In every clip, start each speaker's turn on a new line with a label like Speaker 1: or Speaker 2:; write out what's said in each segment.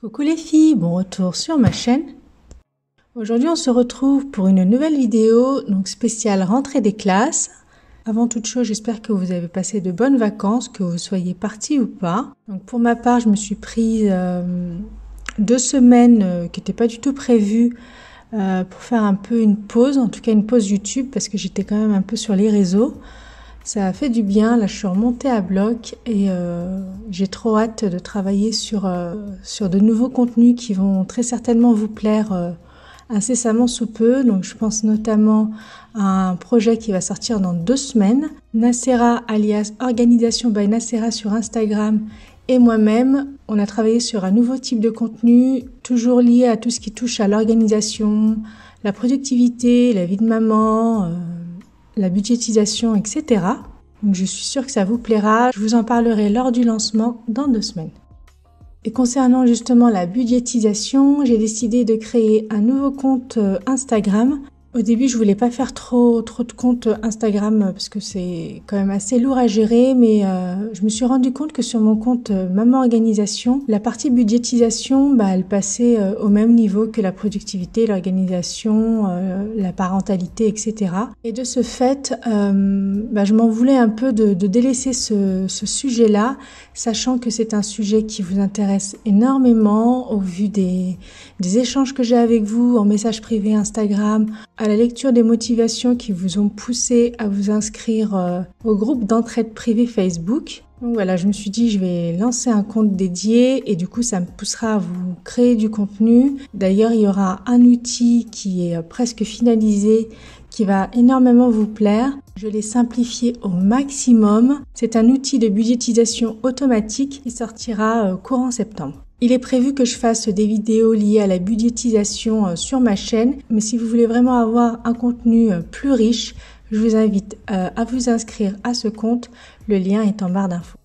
Speaker 1: Coucou les filles, bon retour sur ma chaîne. Aujourd'hui on se retrouve pour une nouvelle vidéo, donc spéciale rentrée des classes. Avant toute chose, j'espère que vous avez passé de bonnes vacances, que vous soyez partis ou pas. Pour ma part, je me suis prise euh, deux semaines euh, qui n'étaient pas du tout prévues euh, pour faire un peu une pause, en tout cas une pause YouTube parce que j'étais quand même un peu sur les réseaux. Ça a fait du bien, là je suis remontée à bloc et euh, j'ai trop hâte de travailler sur, euh, sur de nouveaux contenus qui vont très certainement vous plaire euh, incessamment sous peu. Donc je pense notamment à un projet qui va sortir dans deux semaines. Nacera alias Organisation by Nacera sur Instagram et moi-même, on a travaillé sur un nouveau type de contenu, toujours lié à tout ce qui touche à l'organisation, la productivité, la vie de maman la budgétisation, etc. Donc je suis sûre que ça vous plaira. Je vous en parlerai lors du lancement dans deux semaines. Et concernant justement la budgétisation, j'ai décidé de créer un nouveau compte euh, Instagram au début, je voulais pas faire trop trop de comptes Instagram parce que c'est quand même assez lourd à gérer, mais euh, je me suis rendu compte que sur mon compte euh, Maman Organisation, la partie budgétisation, bah, elle passait euh, au même niveau que la productivité, l'organisation, la parentalité, etc. Et de ce fait, bah, je m'en voulais un peu de, de délaisser ce, ce sujet-là, sachant que c'est un sujet qui vous intéresse énormément au vu des, des échanges que j'ai avec vous en message privé Instagram à la lecture des motivations qui vous ont poussé à vous inscrire euh, au groupe d'entraide privée Facebook. Donc voilà, je me suis dit je vais lancer un compte dédié et du coup ça me poussera à vous créer du contenu. D'ailleurs, il y aura un outil qui est euh, presque finalisé qui va énormément vous plaire. Je l'ai simplifié au maximum. C'est un outil de budgétisation automatique qui sortira euh, courant septembre. Il est prévu que je fasse des vidéos liées à la budgétisation euh, sur ma chaîne, mais si vous voulez vraiment avoir un contenu euh, plus riche, je vous invite euh, à vous inscrire à ce compte. Le lien est en barre d'infos.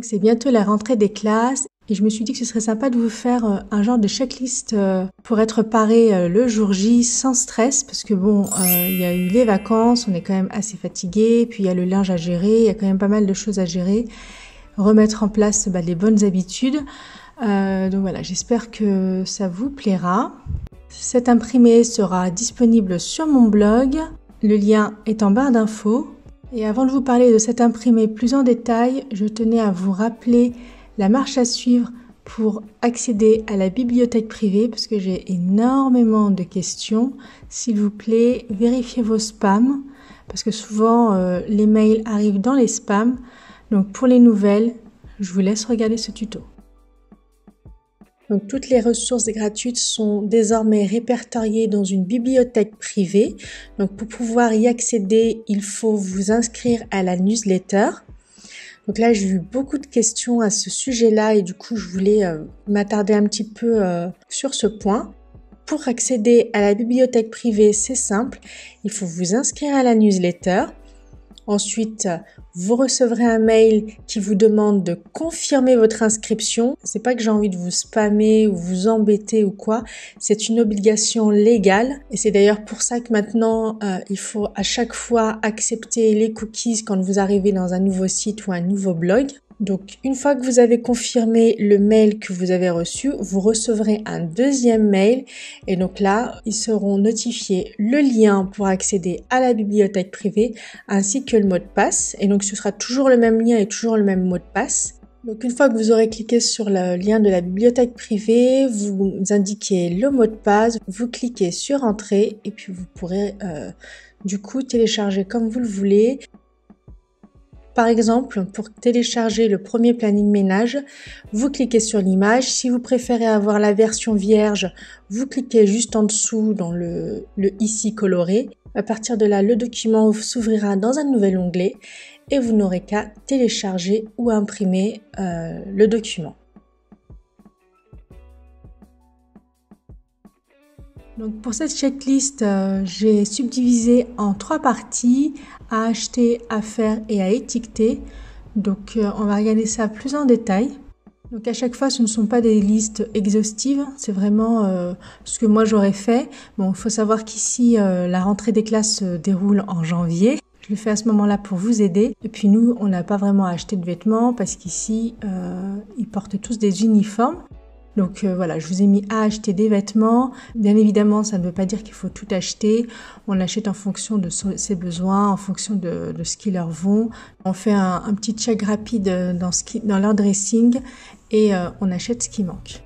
Speaker 1: Donc c'est bientôt la rentrée des classes et je me suis dit que ce serait sympa de vous faire euh, un genre de checklist euh, pour être paré euh, le jour J sans stress parce que bon, il y a eu les vacances, on est quand même assez fatigué, puis il y a le linge à gérer, il y a quand même pas mal de choses à gérer, remettre en place bah, les bonnes habitudes. donc voilà, j'espère que ça vous plaira. Cet imprimé sera disponible sur mon blog. Le lien est en barre d'infos. Et avant de vous parler de cet imprimé plus en détail, je tenais à vous rappeler la marche à suivre pour accéder à la bibliothèque privée parce que j'ai énormément de questions. S'il vous plaît, vérifiez vos spams parce que souvent euh, les mails arrivent dans les spams. Donc pour les nouvelles, je vous laisse regarder ce tuto. Donc toutes les ressources gratuites sont désormais répertoriées dans une bibliothèque privée. Donc pour pouvoir y accéder, il faut vous inscrire à la newsletter. Donc là, j'ai eu beaucoup de questions à ce sujet-là et du coup, je voulais euh, m'attarder un petit peu euh, sur ce point. Pour accéder à la bibliothèque privée, c'est simple. Il faut vous inscrire à la newsletter. Ensuite, vous recevrez un mail qui vous demande de confirmer votre inscription. C'est pas que j'ai envie de vous spammer ou vous embêter ou quoi. C'est une obligation légale et c'est d'ailleurs pour ça que maintenant euh, il faut à chaque fois accepter les cookies quand vous arrivez dans un nouveau site ou un nouveau blog. Donc une fois que vous avez confirmé le mail que vous avez reçu, vous recevrez un deuxième mail. Et donc là, ils seront notifiés le lien pour accéder à la bibliothèque privée ainsi que le mot de passe. Et donc ce sera toujours le même lien et toujours le même mot de passe. Donc une fois que vous aurez cliqué sur le lien de la bibliothèque privée, vous indiquez le mot de passe, vous cliquez sur entrée et puis vous pourrez euh, du coup télécharger comme vous le voulez par exemple, pour télécharger le premier planning ménage, vous cliquez sur l'image. Si vous préférez avoir la version vierge, vous cliquez juste en dessous dans le, ici coloré. À partir de là, le document s'ouvrira dans un nouvel onglet et vous n'aurez qu'à télécharger ou imprimer euh, le document. Donc pour cette checklist, euh, j'ai subdivisé en trois parties à acheter, à faire et à étiqueter. Donc euh, on va regarder ça plus en détail. Donc à chaque fois, ce ne sont pas des listes exhaustives, c'est vraiment euh, ce que moi j'aurais fait. Bon, il faut savoir qu'ici, la rentrée des classes se déroule en janvier. Je le fais à ce moment-là pour vous aider. Et puis nous, on n'a pas vraiment acheté de vêtements parce qu'ici, ils portent tous des uniformes. Donc euh, voilà, je vous ai mis à acheter des vêtements. Bien évidemment, ça ne veut pas dire qu'il faut tout acheter. On achète en fonction de ses besoins, en fonction de, ce qui leur vont. On fait un, petit check rapide dans, ce qui, dans leur dressing et euh, on achète ce qui manque.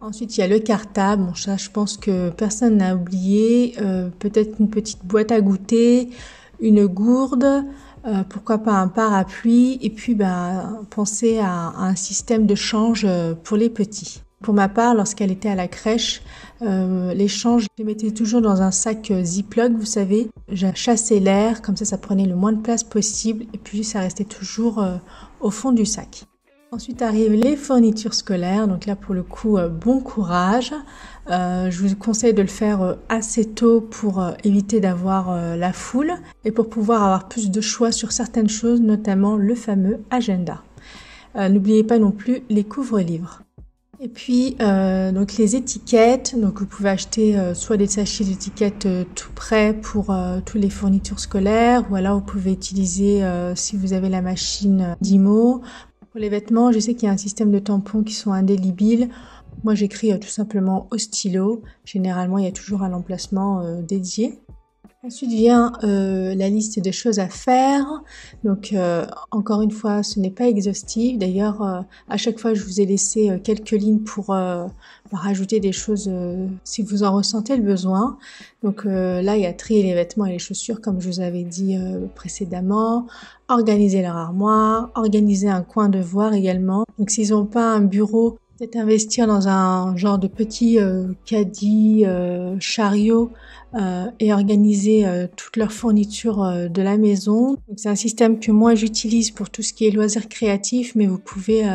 Speaker 1: Ensuite, il y a le cartable. Bon, ça, je pense que personne n'a oublié. Euh, peut-être une petite boîte à goûter, une gourde, pourquoi pas un parapluie, et puis ben, penser à un système de change pour les petits. Pour ma part, lorsqu'elle était à la crèche, euh, l'échange, je les mettais toujours dans un sac euh, Ziploc, vous savez. J'ai chassé l'air, comme ça, ça prenait le moins de place possible, et puis ça restait toujours euh, au fond du sac. Ensuite arrivent les fournitures scolaires, donc là pour le coup, bon courage. je vous conseille de le faire assez tôt pour éviter d'avoir la foule et pour pouvoir avoir plus de choix sur certaines choses, notamment le fameux agenda. N'oubliez pas non plus les couvre-livres. Et puis euh, donc les étiquettes, donc vous pouvez acheter euh, soit des sachets d'étiquettes euh, tout prêts pour euh, toutes les fournitures scolaires, ou alors vous pouvez utiliser si vous avez la machine d'IMO. Pour les vêtements, je sais qu'il y a un système de tampons qui sont indélibiles. Moi j'écris tout simplement au stylo. Généralement il y a toujours un emplacement dédié. Ensuite vient euh, la liste des choses à faire. Donc euh, encore une fois, ce n'est pas exhaustif. D'ailleurs, euh, à chaque fois, je vous ai laissé quelques lignes pour rajouter des choses si vous en ressentez le besoin. Donc là, il y a trier les vêtements et les chaussures, comme je vous avais dit précédemment. Organiser leur armoire, organiser un coin de voir également. Donc s'ils n'ont pas un bureau Peut-être investir dans un genre de petit euh, caddie, euh, chariot euh, et organiser euh, toute leur fourniture de la maison. C'est un système que moi j'utilise pour tout ce qui est loisirs créatifs, mais vous pouvez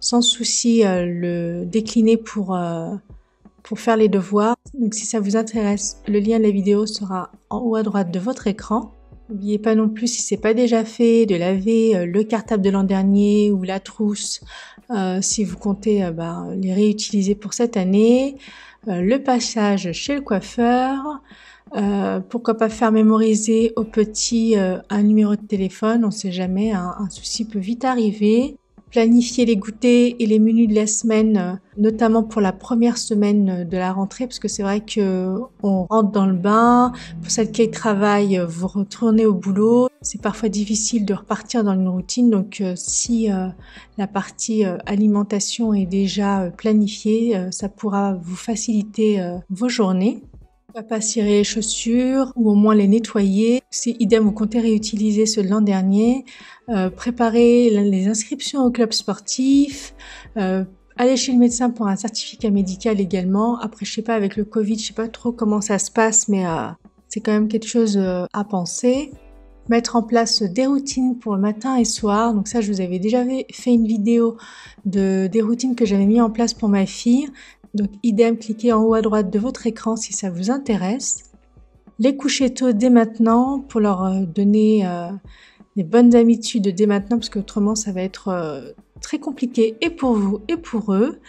Speaker 1: sans souci le décliner pour pour faire les devoirs. Donc si ça vous intéresse, le lien de la vidéo sera en haut à droite de votre écran. N'oubliez pas non plus, si c'est pas déjà fait, de laver euh, le cartable de l'an dernier ou la trousse, euh, si vous comptez euh, bah, les réutiliser pour cette année. le passage chez le coiffeur. pourquoi pas faire mémoriser au petit un numéro de téléphone, on sait jamais, un souci peut vite arriver planifier les goûters et les menus de la semaine, euh, notamment pour la première semaine euh, de la rentrée, parce que c'est vrai que on rentre dans le bain. Pour celles qui travaillent, euh, vous retournez au boulot. C'est parfois difficile de repartir dans une routine, donc si la partie alimentation est déjà planifiée, ça pourra vous faciliter vos journées. Pas cirer les chaussures ou au moins les nettoyer. Si idem, vous comptez réutiliser ceux de l'an dernier. Euh, préparer les inscriptions au club sportif. Euh, aller chez le médecin pour un certificat médical également. Après, je sais pas, avec le Covid, je sais pas trop comment ça se passe, mais euh, c'est quand même quelque chose euh, à penser. Mettre en place des routines pour le matin et soir. Donc ça, je vous avais déjà fait une vidéo de des routines que j'avais mis en place pour ma fille. Donc idem, cliquez en haut à droite de votre écran si ça vous intéresse. Les coucher tôt dès maintenant pour leur euh, donner euh, des bonnes habitudes dès maintenant parce qu'autrement ça va être euh, très compliqué et pour vous et pour eux.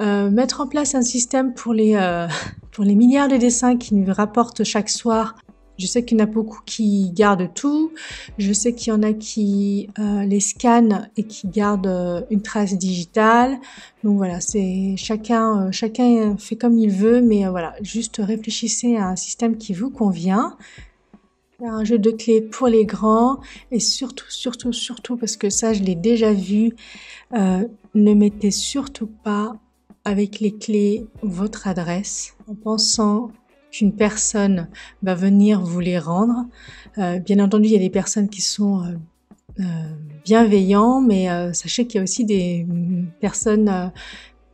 Speaker 1: mettre en place un système pour les, pour les milliards de dessins qui nous rapportent chaque soir je sais qu'il y en a beaucoup qui gardent tout. Je sais qu'il y en a qui euh, les scannent et qui gardent euh, une trace digitale. Donc voilà, c'est chacun, euh, chacun fait comme il veut, mais voilà, juste réfléchissez à un système qui vous convient. Un jeu de clés pour les grands et surtout, surtout, surtout, parce que ça, je l'ai déjà vu, ne mettez surtout pas avec les clés votre adresse en pensant qu'une personne va venir vous les rendre. Euh, bien entendu, il y a des personnes qui sont euh, euh bienveillants, mais euh, sachez qu'il y a aussi des personnes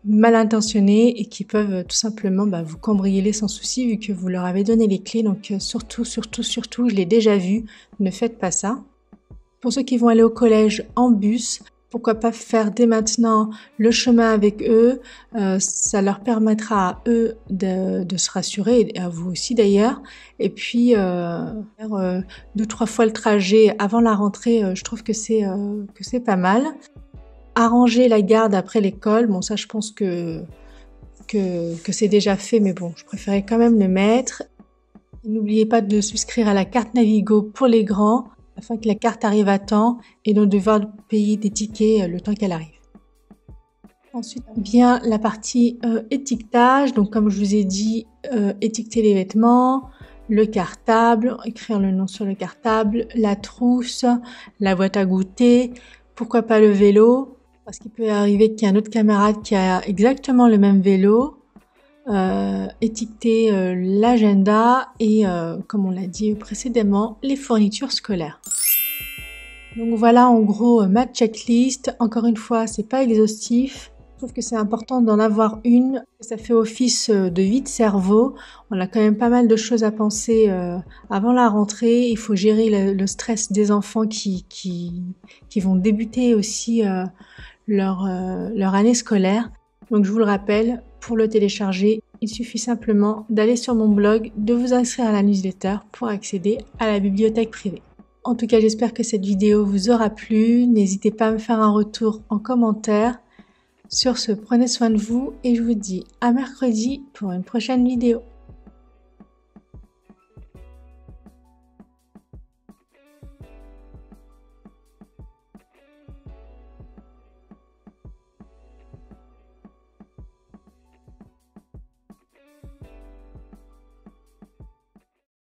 Speaker 1: mal intentionnées et qui peuvent tout simplement bah, vous cambrioler sans souci vu que vous leur avez donné les clés. Donc surtout, surtout, surtout, je l'ai déjà vu, ne faites pas ça. Pour ceux qui vont aller au collège en bus, pourquoi pas faire dès maintenant le chemin avec eux euh, Ça leur permettra à eux de, de, se rassurer, et à vous aussi d'ailleurs. Et puis, euh, faire euh, deux, trois fois le trajet avant la rentrée, euh, je trouve que c'est que c'est pas mal. arranger la garde après l'école. Bon, ça, je pense que, que, que c'est déjà fait, mais bon, je préférais quand même le mettre. N'oubliez pas de souscrire à la carte Navigo pour les grands afin que la carte arrive à temps et de devoir payer des tickets euh, le temps qu'elle arrive. Ensuite vient la partie euh, étiquetage. Donc comme je vous ai dit, euh, étiqueter les vêtements, le cartable, écrire le nom sur le cartable, la trousse, la boîte à goûter, pourquoi pas le vélo, parce qu'il peut arriver qu'il y ait un autre camarade qui a exactement le même vélo, étiqueter l'agenda et, comme on l'a dit précédemment, les fournitures scolaires. Donc voilà en gros ma checklist. Encore une fois, c'est pas exhaustif. Je trouve que c'est important d'en avoir une. Ça fait office de vide cerveau. On a quand même pas mal de choses à penser avant la rentrée. Il faut gérer le, stress des enfants qui, vont débuter aussi leur année scolaire. Donc je vous le rappelle, pour le télécharger, il suffit simplement d'aller sur mon blog, de vous inscrire à la newsletter pour accéder à la bibliothèque privée. En tout cas, j'espère que cette vidéo vous aura plu. N'hésitez pas à me faire un retour en commentaire. Sur ce, prenez soin de vous et je vous dis à mercredi pour une prochaine vidéo.